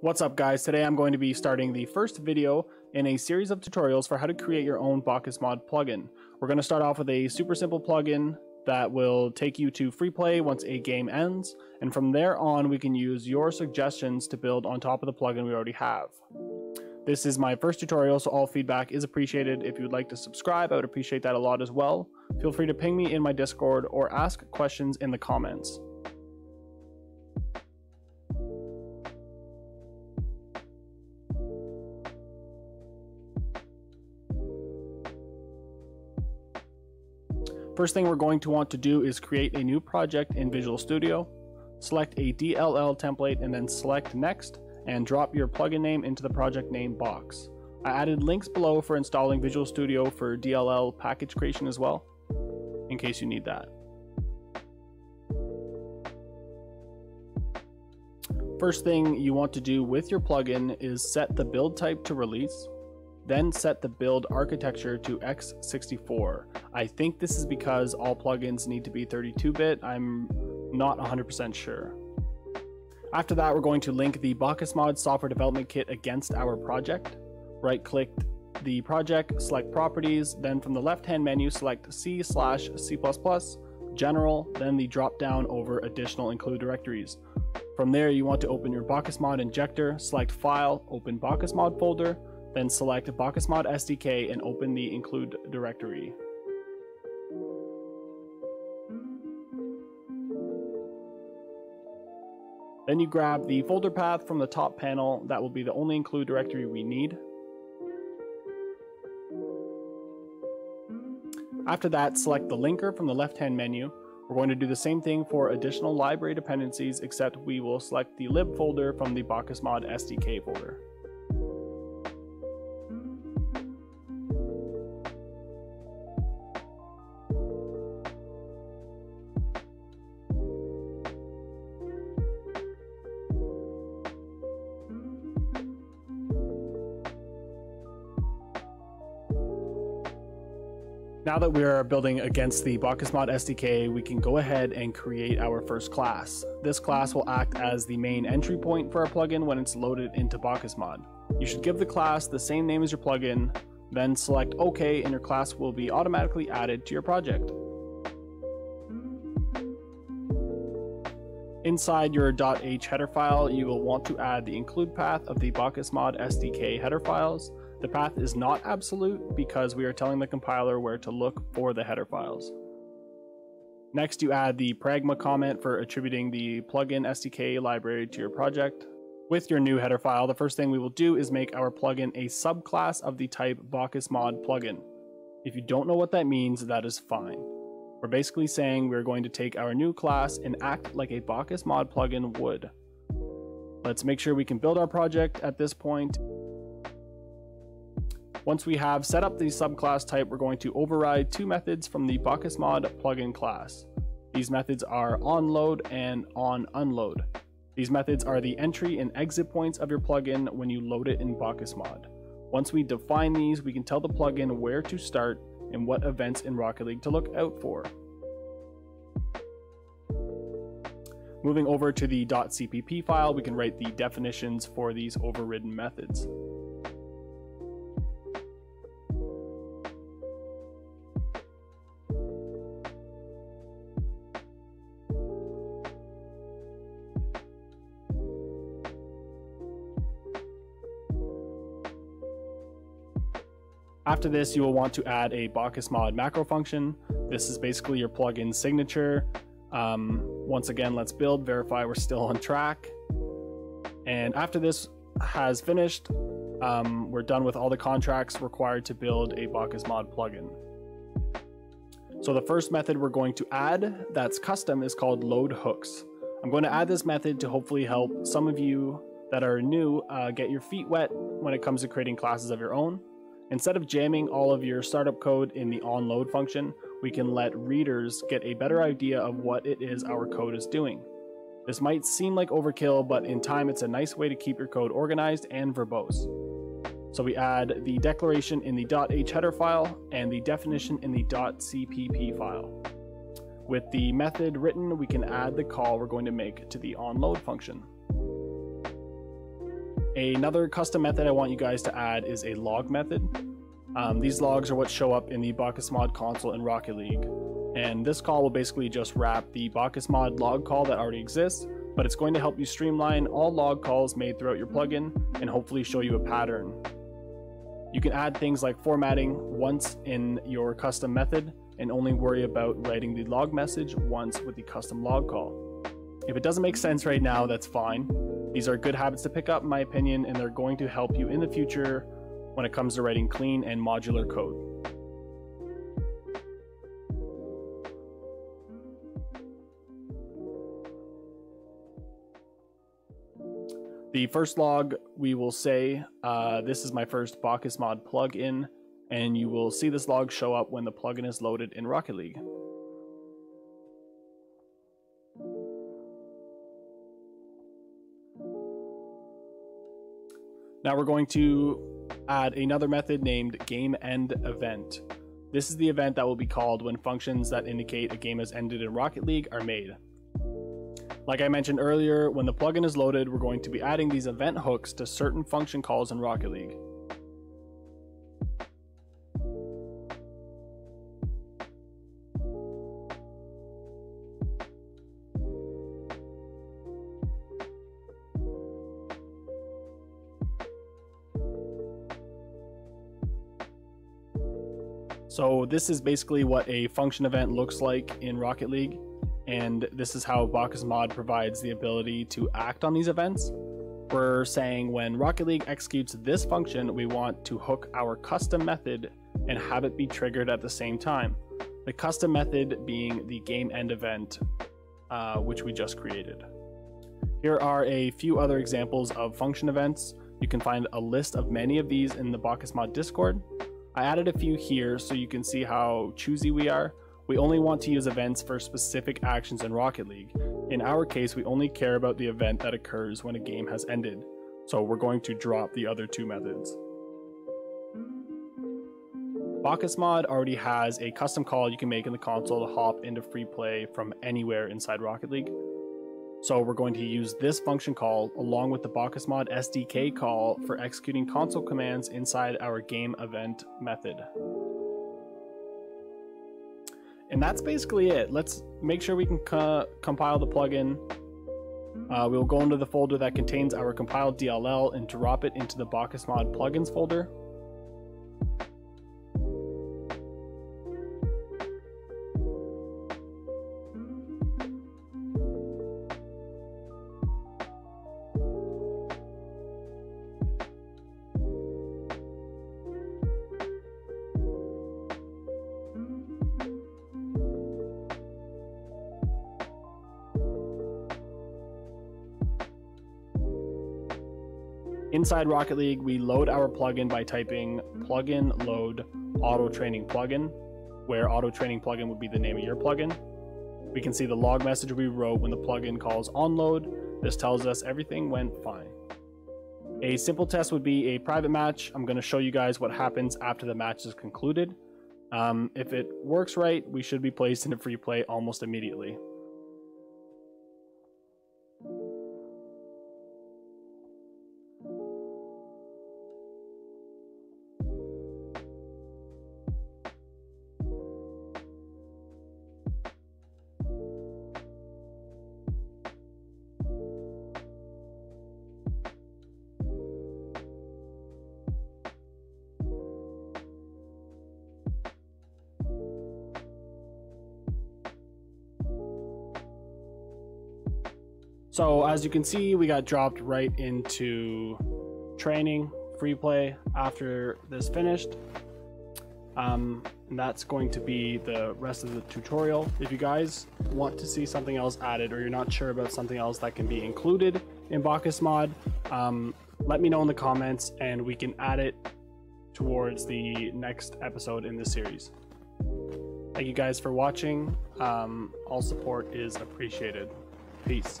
What's up guys, today I'm going to be starting the first video in a series of tutorials for how to create your own BakkesMod plugin. We're going to start off with a super simple plugin that will take you to free play once a game ends, and from there on we can use your suggestions to build on top of the plugin we already have. This is my first tutorial, so all feedback is appreciated. If you would like to subscribe, I would appreciate that a lot as well. Feel free to ping me in my Discord or ask questions in the comments. First thing we're going to want to do is create a new project in Visual Studio. Select a DLL template and then select next and drop your plugin name into the project name box. I added links below for installing Visual Studio for DLL package creation as well, in case you need that. First thing you want to do with your plugin is set the build type to release, then set the build architecture to x64. I think this is because all plugins need to be 32-bit. I'm not 100% sure. After that, we're going to link the BakkesMod software development kit against our project. Right click the project, select properties, then from the left-hand menu, select C slash C++, general, then the drop down over additional include directories. From there, you want to open your BakkesMod injector, select file, open BakkesMod folder, then select BakkesMod SDK and open the include directory. Then you grab the folder path from the top panel. That will be the only include directory we need. After that, select the linker from the left-hand menu. We're going to do the same thing for additional library dependencies, except we will select the lib folder from the BakkesMod SDK folder. Now that we are building against the BakkesMod SDK, we can go ahead and create our first class. This class will act as the main entry point for our plugin when it's loaded into BakkesMod. You should give the class the same name as your plugin, then select OK and your class will be automatically added to your project. Inside your .h header file, you will want to add the include path of the BakkesMod SDK header files, the path is not absolute because we are telling the compiler where to look for the header files. Next, you add the pragma comment for attributing the plugin SDK library to your project. With your new header file, the first thing we will do is make our plugin a subclass of the type BakkesMod plugin. If you don't know what that means, that is fine. We're basically saying we're going to take our new class and act like a BakkesMod plugin would. Let's make sure we can build our project at this point once we have set up the subclass type, we're going to override two methods from the BakkesMod plugin class. These methods are onload and onUnload. These methods are the entry and exit points of your plugin when you load it in BakkesMod. Once we define these, we can tell the plugin where to start and what events in Rocket League to look out for. Moving over to the .cpp file, we can write the definitions for these overridden methods. After this, you will want to add a BakkesMod macro function. This is basically your plugin signature. Um, once again, let's build, verify we're still on track. And after this has finished, um, we're done with all the contracts required to build a BakkesMod plugin. So the first method we're going to add that's custom is called load hooks. I'm going to add this method to hopefully help some of you that are new uh, get your feet wet when it comes to creating classes of your own. Instead of jamming all of your startup code in the onload function, we can let readers get a better idea of what it is our code is doing. This might seem like overkill, but in time it's a nice way to keep your code organized and verbose. So we add the declaration in the .h header file and the definition in the .cpp file. With the method written, we can add the call we're going to make to the onload function. Another custom method I want you guys to add is a log method. Um, these logs are what show up in the BakkesMod console in Rocket League. And this call will basically just wrap the BakkesMod log call that already exists, but it's going to help you streamline all log calls made throughout your plugin and hopefully show you a pattern. You can add things like formatting once in your custom method and only worry about writing the log message once with the custom log call. If it doesn't make sense right now, that's fine. These are good habits to pick up, in my opinion, and they're going to help you in the future when it comes to writing clean and modular code. The first log, we will say, uh, this is my first BakkesMod plugin, and you will see this log show up when the plugin is loaded in Rocket League. Now we're going to add another method named game end event. This is the event that will be called when functions that indicate a game has ended in Rocket League are made. Like I mentioned earlier, when the plugin is loaded, we're going to be adding these event hooks to certain function calls in Rocket League. So this is basically what a function event looks like in Rocket League and this is how BakkesMod provides the ability to act on these events. We're saying when Rocket League executes this function, we want to hook our custom method and have it be triggered at the same time. The custom method being the game end event, uh, which we just created. Here are a few other examples of function events. You can find a list of many of these in the BakkesMod Discord. I added a few here so you can see how choosy we are. We only want to use events for specific actions in Rocket League. In our case, we only care about the event that occurs when a game has ended, so we're going to drop the other two methods. BakkesMod already has a custom call you can make in the console to hop into free play from anywhere inside Rocket League. So we're going to use this function call along with the BakkesMod SDK call for executing console commands inside our game event method. And that's basically it. Let's make sure we can co compile the plugin. Uh, we'll go into the folder that contains our compiled DLL and drop it into the BakkesMod plugins folder. Inside Rocket League, we load our plugin by typing plugin load auto training plugin, where auto training plugin would be the name of your plugin. We can see the log message we wrote when the plugin calls onload. This tells us everything went fine. A simple test would be a private match. I'm going to show you guys what happens after the match is concluded. Um, if it works right, we should be placed into free play almost immediately. So as you can see, we got dropped right into training, free play after this finished. Um, and that's going to be the rest of the tutorial. If you guys want to see something else added or you're not sure about something else that can be included in BakkesMod, um, let me know in the comments and we can add it towards the next episode in this series. Thank you guys for watching. Um, all support is appreciated. Peace.